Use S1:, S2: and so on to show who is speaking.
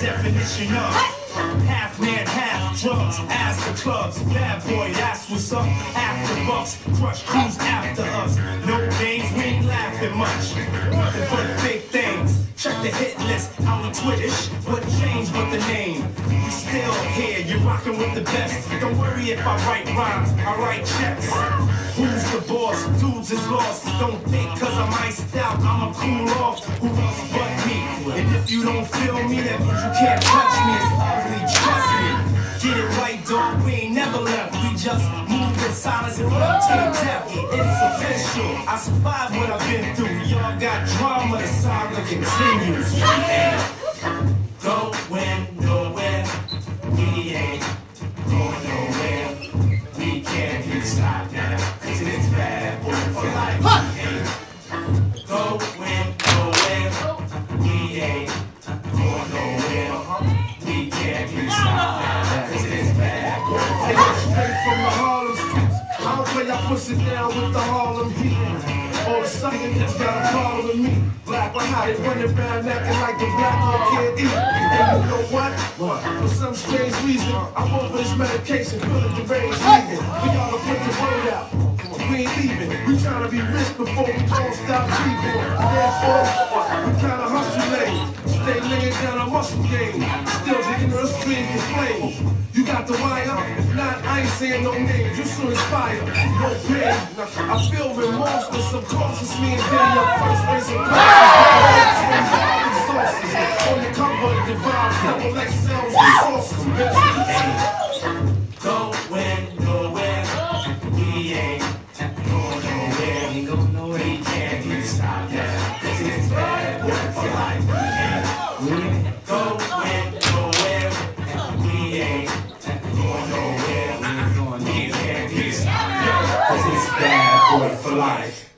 S1: Definition of half man, half drugs. As the clubs, bad boy, that's what's up. After bucks, crush crews after us. No games, we ain't laughing much. Nothing but big things. Check the hit list I'm a Twittish. What changed but the name? We still here, you're rocking with the best. Don't worry if I write rhymes, I write checks. Who's the boss? Dudes is lost. Don't think cause I'm iced out, I'ma cool off. Who else but me? And if you don't feel me, means you can't touch me. Dog. We ain't never left. We just moved in silence and up to the death. It's official. I survived what I've been through. Y'all got drama, the saga continues. We ain't going nowhere. We ain't going nowhere. We can't be stopped now. Cause it's bad boy for life.
S2: From the Harlem streets. I don't play, I push it down with the Harlem heat. All of a sudden, niggas got a problem with me. Black or how they running around acting like the black one can't eat. And you know what? For some strange reason, I'm over this medication, feeling deranged, leaving. Y'all to put the word out. We ain't leaving. We tryna be rich before we don't stop breathing. Therefore, we kinda hustle late. Stay laying down a muscle game. Still digging earth streams flames. The wire? If not, I ain't saying no names. You soon inspire. No pain. I feel remorseless. Of course, it's me and Diddy up first. Raising prices. On the cover of the vibe. Double XL's resources. Bitch.
S1: Going. We ain't going nowhere. We go nowhere. We can't be stopped. We ain't bad boy for life.